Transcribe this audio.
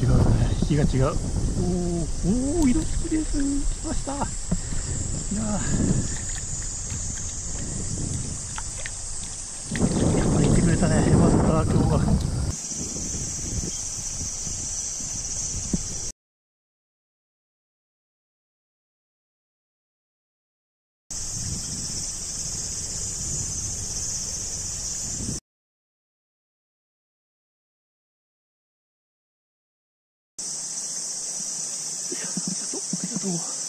違うきが違うおお色つきです来ましたいややっぱりってくれたねよかった今日は Oh.